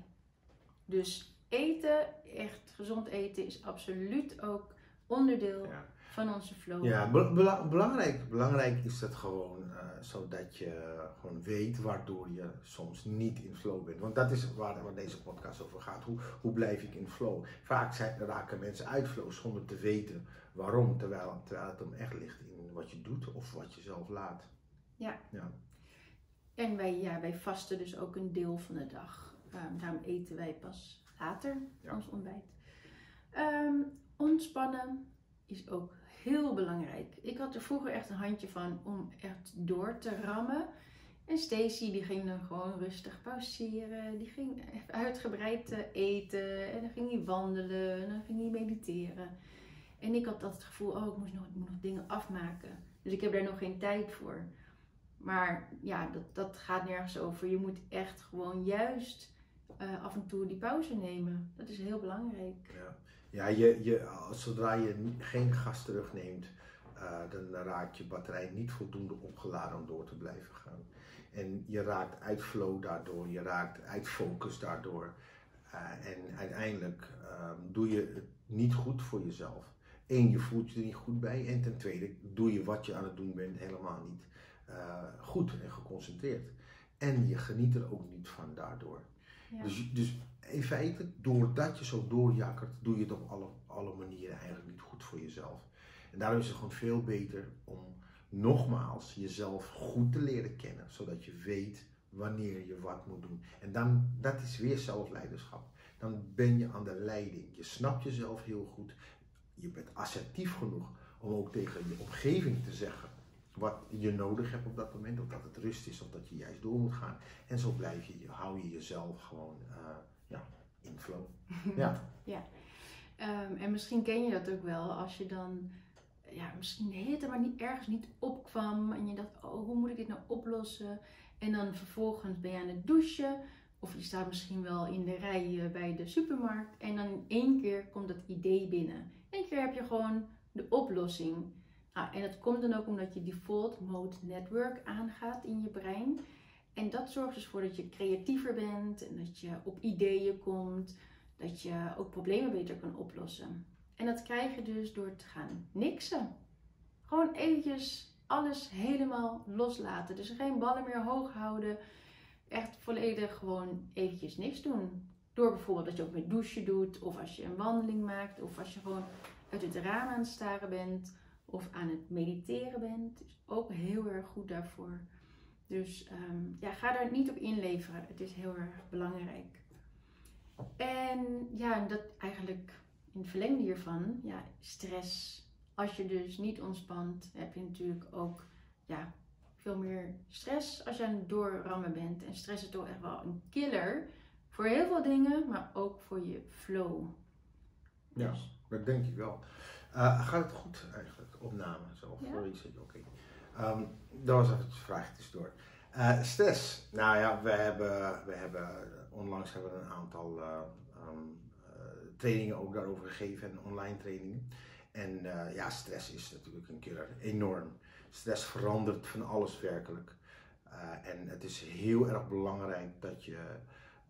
[SPEAKER 1] Dus eten, echt gezond eten, is absoluut ook onderdeel
[SPEAKER 2] Ja.
[SPEAKER 1] van onze flow.
[SPEAKER 2] Ja, be- bela- belangrijk, belangrijk is het gewoon eh, zodat je gewoon weet waardoor je soms niet in flow bent. Want dat is waar, waar deze podcast over gaat. Hoe, hoe blijf ik in flow? Vaak zijn, raken mensen uit flow zonder te weten waarom, terwijl, terwijl het hem echt ligt in wat je doet of wat je zelf laat.
[SPEAKER 1] En wij, ja, wij vasten dus ook een deel van de dag. Ehm, daarom eten wij pas later
[SPEAKER 2] Ja.
[SPEAKER 1] ons ontbijt. Ehm, ontspannen is ook heel belangrijk. Ik had er vroeger echt een handje van om echt door te rammen. En Stacy die ging dan gewoon rustig pauzeren. Die ging uitgebreid eh, eten. En dan ging hij wandelen. En dan ging hij mediteren. En ik had dat gevoel, oh ik moet nog, ik moet nog dingen afmaken. Dus ik heb daar nog geen tijd voor. Maar ja, dat, dat gaat nergens over. Je moet echt gewoon juist eh, af en toe die pauze nemen. Dat is heel belangrijk.
[SPEAKER 2] Ja, ja je, je, zodra je geen gas terugneemt, eh, dan raakt je batterij niet voldoende opgeladen om door te blijven gaan. En je raakt uit flow daardoor, je raakt uit focus daardoor. Eh, en uiteindelijk ehm, doe je het niet goed voor jezelf. Eén, je voelt je er niet goed bij. En ten tweede, doe je wat je aan het doen bent helemaal niet eh, goed en geconcentreerd. En je geniet er ook niet van daardoor.
[SPEAKER 1] Ja.
[SPEAKER 2] Dus, dus in feite, doordat je zo doorjakkert, doe je het op alle, alle manieren eigenlijk niet goed voor jezelf. En daarom is het gewoon veel beter om nogmaals jezelf goed te leren kennen, zodat je weet wanneer je wat moet doen. En dan, dat is weer zelfleiderschap. Dan ben je aan de leiding. Je snapt jezelf heel goed. Je bent assertief genoeg om ook tegen je omgeving te zeggen wat je nodig hebt op dat moment, of dat het rust is, of dat je juist door moet gaan. En zo blijf je, hou je jezelf gewoon eh, ja, in flow. Ja.
[SPEAKER 1] Ehm, en misschien ken je dat ook wel als je dan ja, misschien de hele tijd maar niet, ergens niet opkwam en je dacht, oh, hoe moet ik dit nou oplossen? En dan vervolgens ben je aan het douchen of je staat misschien wel in de rij eh, bij de supermarkt en dan in één keer komt dat idee binnen. Eén keer heb je gewoon de oplossing. Nou, en dat komt dan ook omdat je default mode network aangaat in je brein. En dat zorgt dus voor dat je creatiever bent en dat je op ideeën komt dat je ook problemen beter kan oplossen. En dat krijg je dus door te gaan niksen. Gewoon eventjes alles helemaal loslaten. Dus geen ballen meer hoog houden. Echt volledig gewoon eventjes niks doen. Door bijvoorbeeld dat je ook met douchen doet. Of als je een wandeling maakt. Of als je gewoon uit het raam aan het staren bent. Of aan het mediteren bent. Is ook heel erg goed daarvoor. Dus ehm, ja, ga daar niet op inleveren. Het is heel erg belangrijk. En ja, dat eigenlijk in het verlengde hiervan, ja, stress. Als je dus niet ontspant, heb je natuurlijk ook ja, veel meer stress als je aan het doorrammen bent. En stress is toch echt wel een killer voor heel veel dingen, maar ook voor je flow.
[SPEAKER 2] Ja.
[SPEAKER 1] Dus,
[SPEAKER 2] Dat denk ik wel. Eh, gaat het goed eigenlijk, opname? Zo,
[SPEAKER 1] Ja.
[SPEAKER 2] voor research, oké. Ehm, dat was even het vraag tussendoor. Uh, stress. Nou ja, we hebben, we hebben onlangs hebben we een aantal uh, um, trainingen ook daarover gegeven en online trainingen. En ja, stress is natuurlijk een keer enorm. Stress verandert van alles werkelijk. en het is heel erg belangrijk dat je,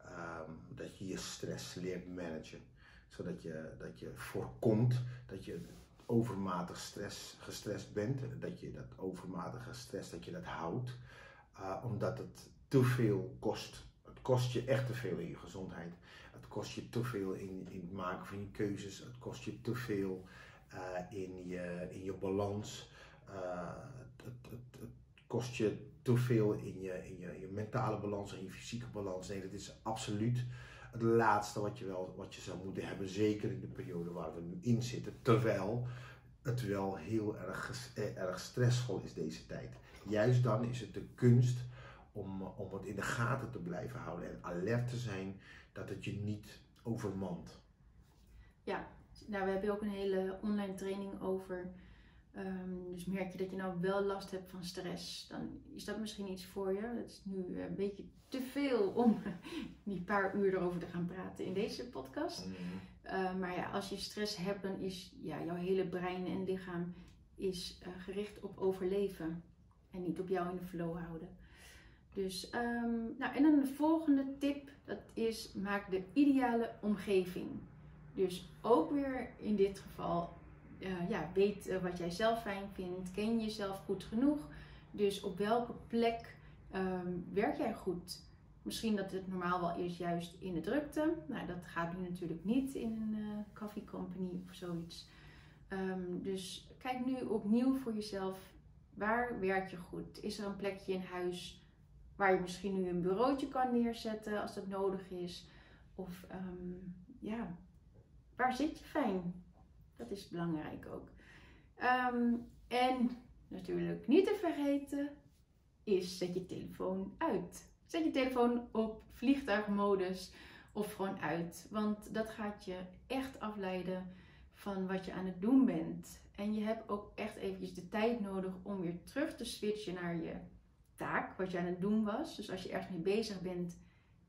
[SPEAKER 2] um, dat je je stress leert managen. Zodat je, dat je voorkomt dat je overmatig stress, gestrest bent, dat je dat overmatige stress, dat je dat houdt, uh, omdat het te veel kost. Het kost je echt te veel in je gezondheid. Het kost je te veel in, in het maken van je keuzes. Het kost je te veel uh, in, je, in je balans. Uh, het, het, het, kost je te veel in je, in, je, je mentale balans en je fysieke balans. Nee, dat is absoluut het laatste wat je, wel, wat je zou moeten hebben, zeker in de periode waar we nu in zitten. Terwijl het wel heel erg, eh, erg stressvol is deze tijd. Juist dan is het de kunst om, om het in de gaten te blijven houden en alert te zijn dat het je niet overmand.
[SPEAKER 1] Ja, nou, we hebben ook een hele online training over Ehm, dus merk je dat je nou wel last hebt van stress, dan is dat misschien iets voor je. Het is nu een beetje te veel om die paar uur erover te gaan praten in deze podcast. Mhm. Ehm, maar ja, als je stress hebt, dan is ja, jouw hele brein en lichaam is, uh, gericht op overleven en niet op jou in de flow houden. Dus, um, nou, en dan de volgende tip, dat is maak de ideale omgeving. Dus ook weer in dit geval uh, ja, weet uh, wat jij zelf fijn vindt, ken jezelf goed genoeg. Dus op welke plek um, werk jij goed? Misschien dat het normaal wel is juist in de drukte. Nou, dat gaat nu natuurlijk niet in een uh, coffee company of zoiets. Um, dus kijk nu opnieuw voor jezelf. Waar werk je goed? Is er een plekje in huis waar je misschien nu een bureautje kan neerzetten als dat nodig is? Of um, ja, waar zit je fijn? Dat is belangrijk ook. Ehm, en natuurlijk niet te vergeten is zet je telefoon uit. Zet je telefoon op vliegtuigmodus of gewoon uit. Want dat gaat je echt afleiden van wat je aan het doen bent. En je hebt ook echt eventjes de tijd nodig om weer terug te switchen naar je taak, wat je aan het doen was. Dus als je ergens mee bezig bent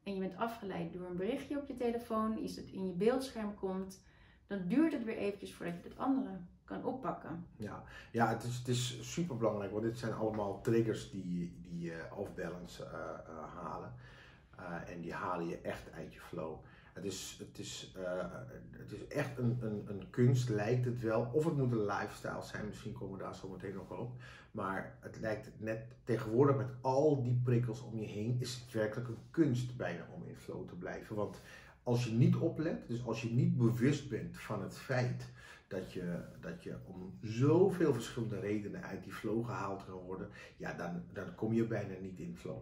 [SPEAKER 1] en je bent afgeleid door een berichtje op je telefoon, iets dat in je beeldscherm komt, dan duurt het weer eventjes voordat je het andere kan oppakken.
[SPEAKER 2] Ja, ja het, is, het is super belangrijk, want dit zijn allemaal triggers die, die je off-balance uh, uh, halen. Uh, en die halen je echt uit je flow. Het is, het is, het is echt een, een, een kunst, lijkt het wel. Of het moet een lifestyle zijn, misschien komen we daar zo meteen nog op. Maar het lijkt net tegenwoordig met al die prikkels om je heen, is het werkelijk een kunst bijna om in flow te blijven. Want als je niet oplet, dus als je niet bewust bent van het feit dat je, dat je om zoveel verschillende redenen uit die flow gehaald kan worden, ja, dan, dan kom je bijna niet in flow.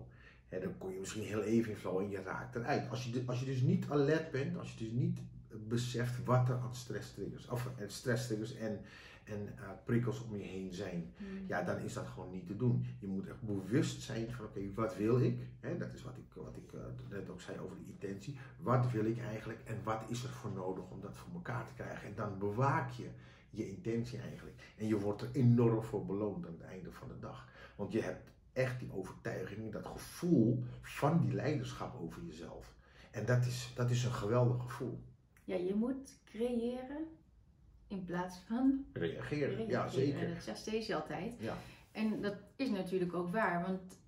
[SPEAKER 2] dan kom je misschien heel even in flow en je raakt eruit. Als je, als je dus niet alert bent, als je dus niet beseft wat er aan stress triggers, of stress triggers en en uh, prikkels om je heen zijn, mm. ja, dan is dat gewoon niet te doen. Je moet echt bewust zijn van, oké, wat wil ik? Hè, dat is wat ik, wat ik uh, net ook zei over de intentie. Wat wil ik eigenlijk en wat is er voor nodig om dat voor elkaar te krijgen? En dan bewaak je je intentie eigenlijk. En je wordt er enorm voor beloond aan het einde van de dag. Want je hebt echt die overtuiging, dat gevoel van die leiderschap over jezelf. En dat is, dat is een geweldig gevoel.
[SPEAKER 1] Ja, je moet creëren in plaats van
[SPEAKER 2] reageren. Ja, zeker.
[SPEAKER 1] Dat zegt Stacey altijd. Ja. En dat is natuurlijk ook waar, want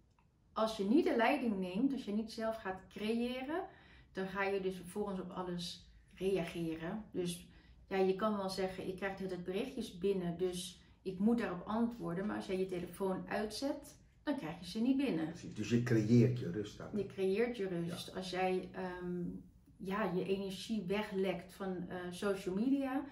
[SPEAKER 1] als je niet de leiding neemt, als je niet zelf gaat creëren, dan ga je dus vervolgens op alles reageren. Dus ja, je kan wel zeggen, ik krijg het berichtjes binnen, dus ik moet daarop antwoorden. Maar als jij je telefoon uitzet, dan krijg je ze niet binnen.
[SPEAKER 2] Dus je creëert je rust
[SPEAKER 1] Je creëert je rust. Als jij um, ja, je energie weglekt van uh, social media,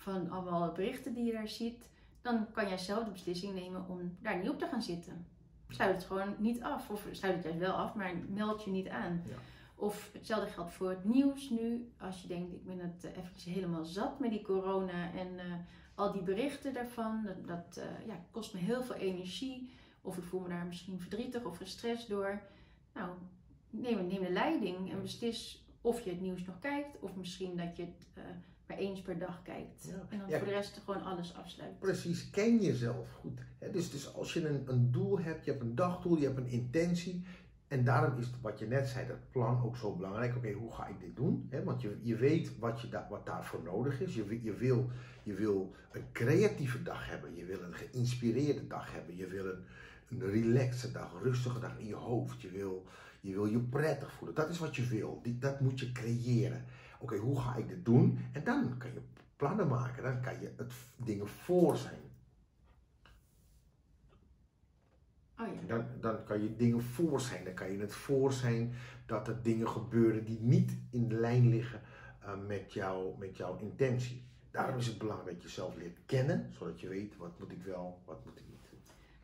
[SPEAKER 1] van allemaal berichten die je daar ziet, dan kan jij zelf de beslissing nemen om daar niet op te gaan zitten. Sluit het gewoon niet af, of sluit het juist wel af, maar meld je niet aan. Ja. Of hetzelfde geldt voor het nieuws nu. Als je denkt, ik ben het eh, eventjes helemaal zat met die corona en uh, al die berichten daarvan. Dat, dat uh, ja, kost me heel veel energie. Of ik voel me daar misschien verdrietig of gestrest door. Nou, neem, neem de leiding en beslis of je het nieuws nog kijkt. Of misschien dat je het maar eens per dag kijkt.
[SPEAKER 2] Ja.
[SPEAKER 1] En dan
[SPEAKER 2] Ja.
[SPEAKER 1] voor de rest gewoon alles afsluit.
[SPEAKER 2] Precies, ken jezelf goed. Dus, dus als je een, een doel hebt, je hebt een dagdoel, je hebt een intentie. En daarom is wat je net zei, dat plan ook zo belangrijk. Oké, hoe ga ik dit doen? Want je, je weet wat, je da wat daarvoor nodig is. Je, je, wil, je wil een creatieve dag hebben. Je wil een geïnspireerde dag hebben. Je wil een, een relaxe dag, een rustige dag in je hoofd. Je wil, je wil je prettig voelen. Dat is wat je wil. Die, dat moet je creëren. Oké, hoe ga ik dit doen? En dan kan je plannen maken. Dan kan je het dingen voor zijn.
[SPEAKER 1] Oh ja.
[SPEAKER 2] Dan, dan kan je dingen voor zijn. Dan kan je het voor zijn dat er dingen gebeuren die niet in de lijn liggen eh, met, jou, met jouw intentie. Daarom is het belangrijk dat je jezelf leert kennen, zodat je weet wat moet ik wel, wat moet ik niet.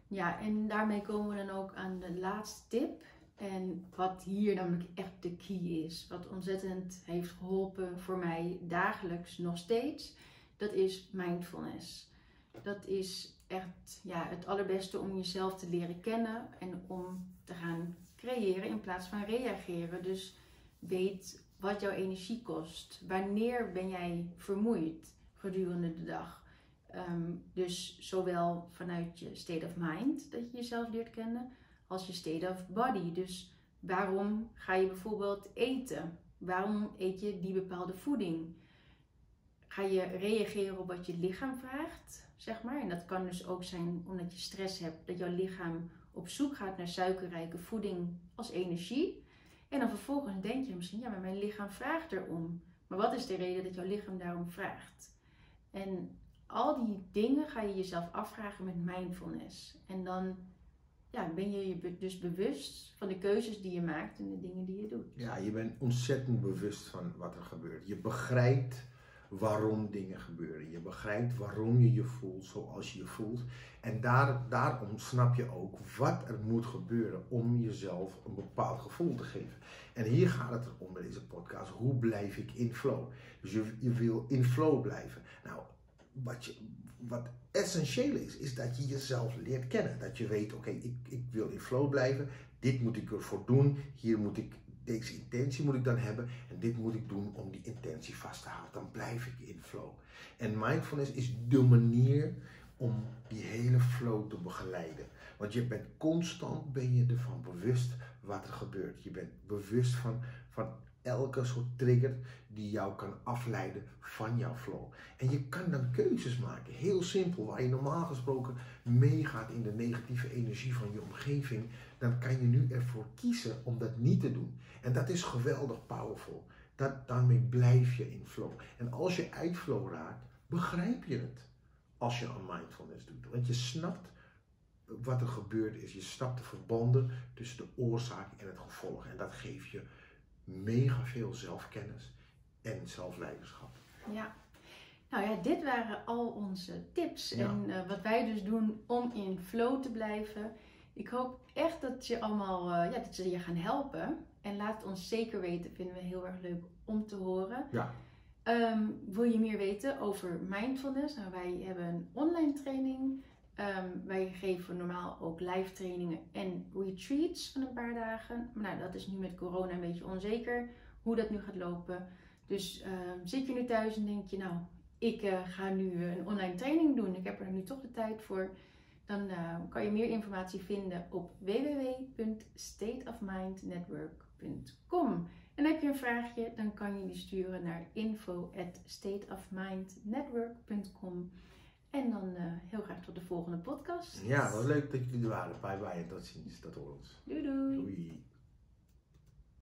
[SPEAKER 1] Ja, en daarmee komen we dan ook aan de laatste tip. En wat hier namelijk echt de key is, wat ontzettend heeft geholpen voor mij dagelijks nog steeds, dat is mindfulness. Dat is echt ja, het allerbeste om jezelf te leren kennen en om te gaan creëren in plaats van reageren. Dus weet wat jouw energie kost. Wanneer ben jij vermoeid gedurende de dag? Ehm, dus zowel vanuit je state of mind, dat je jezelf leert kennen, als je state of body. Dus waarom ga je bijvoorbeeld eten? Waarom eet je die bepaalde voeding? Ga je reageren op wat je lichaam vraagt, zeg maar? En dat kan dus ook zijn omdat je stress hebt, dat jouw lichaam op zoek gaat naar suikerrijke voeding als energie. En dan vervolgens denk je misschien, ja, maar mijn lichaam vraagt erom. Maar wat is de reden dat jouw lichaam daarom vraagt? En al die dingen ga je jezelf afvragen met mindfulness. En dan ben je je dus bewust van de keuzes die je maakt en de dingen die je doet.
[SPEAKER 2] Ja, je bent ontzettend bewust van wat er gebeurt. Je begrijpt waarom dingen gebeuren. Je begrijpt waarom je je voelt zoals je je voelt. En daar, daarom snap je ook wat er moet gebeuren om jezelf een bepaald gevoel te geven. En hier gaat het erom bij deze podcast. Hoe blijf ik in flow? Dus je, je wil in flow blijven. Nou, wat, je, wat essentieel is, is dat je jezelf leert kennen. Dat je weet, oké, ik, ik wil in flow blijven. Dit moet ik ervoor doen. Hier moet ik, deze intentie moet ik dan hebben. En dit moet ik doen om die intentie vast te houden. Dan blijf ik in flow. En mindfulness is de manier om die hele flow te begeleiden. Want je bent constant, ben je ervan bewust wat er gebeurt. Je bent bewust van, van elke soort trigger die jou kan afleiden van jouw flow. En je kan dan keuzes maken. Heel simpel, waar je normaal gesproken meegaat in de negatieve energie van je omgeving, dan kan je nu ervoor kiezen om dat niet te doen. En dat is geweldig powerful. Dat, daarmee blijf je in flow. En als je uit flow raakt, begrijp je het als je aan mindfulness doet. Want je snapt wat er gebeurd is. Je snapt de verbanden tussen de oorzaak en het gevolg. En dat geeft je mega veel zelfkennis en zelfleiderschap.
[SPEAKER 1] Ja. Nou ja, dit waren al onze tips
[SPEAKER 2] Ja.
[SPEAKER 1] en eh, wat wij dus doen om in flow te blijven. Ik hoop echt dat je allemaal, eh, ja, dat ze je gaan helpen. En laat het ons zeker weten, vinden we heel erg leuk om te horen.
[SPEAKER 2] Ja.
[SPEAKER 1] Ehm, wil je meer weten over mindfulness? Nou, wij hebben een online training. Ehm, wij geven normaal ook live trainingen en retreats van een paar dagen. Maar nou, dat is nu met corona een beetje onzeker hoe dat nu gaat lopen. Dus ehm, zit je nu thuis en denk je, nou, ik eh, ga nu een online training doen. Ik heb er nu toch de tijd voor. Dan eh, kan je meer informatie vinden op www.stateofmindnetwork.com. En heb je een vraagje, dan kan je die sturen naar info@stateofmindnetwork.com. En dan eh, heel graag tot de volgende podcast.
[SPEAKER 2] Ja, wat leuk dat jullie er waren. Bye bye en tot ziens. Tot ons.
[SPEAKER 1] Doei doei.
[SPEAKER 2] Doei.